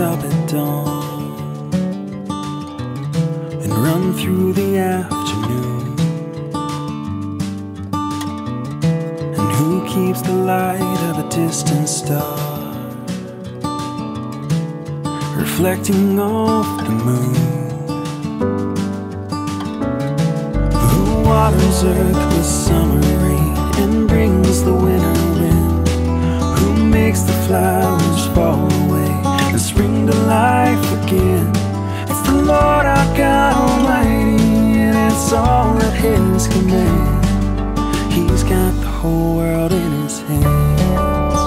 up at dawn and run through the afternoon. And who keeps the light of a distant star reflecting off the moon? Who waters earth with summer rain and brings the winter wind? Who makes the flowers His command. He's got the whole world in His hands.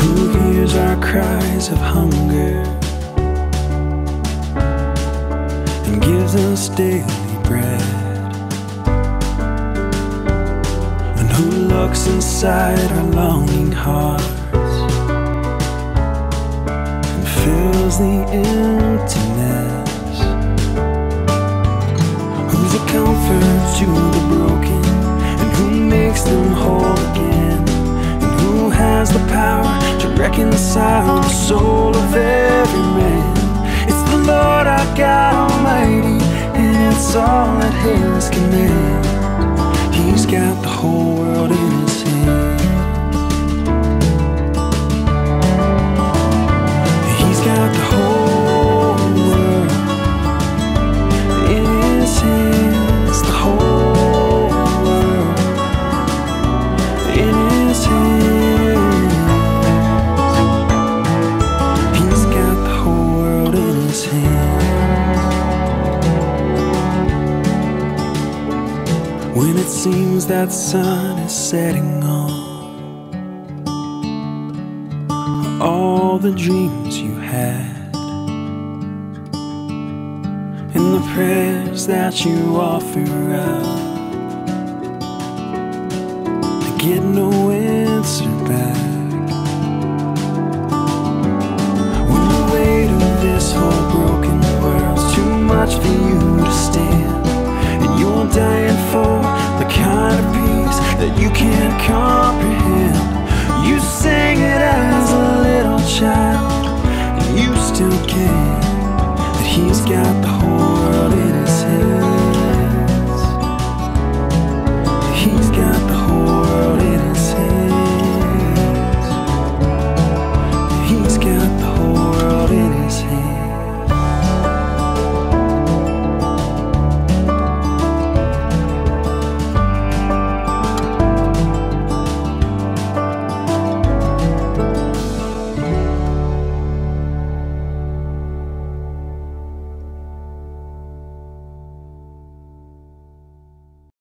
Who hears our cries of hunger and gives us daily bread? And who looks inside our longing hearts the emptiness? Who's a comfort to the broken and who makes them whole again? And who has the power to reconcile the soul of every man? It's the Lord our God Almighty, and it's all at His command. He's got the whole When it seems that sun is setting on all the dreams you had and the prayers that you offer up. I get no